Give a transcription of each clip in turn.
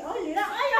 哎，你那哎。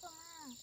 走吗？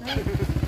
Gracias.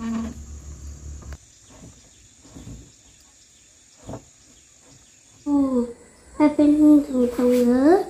嗯，嗯，还分英语课文。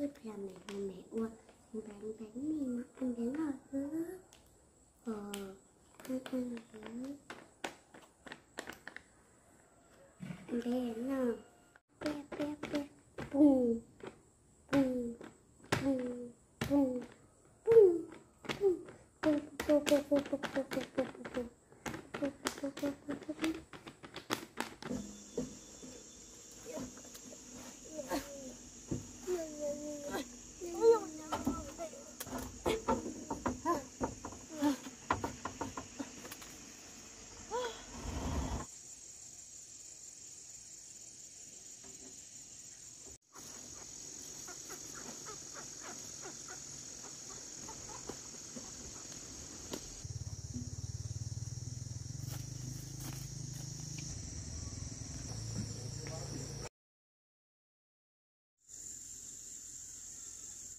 ướp ra mẹ mà mẹ ua bạn bánh mì mà ăn đến rồi ờ ăn ăn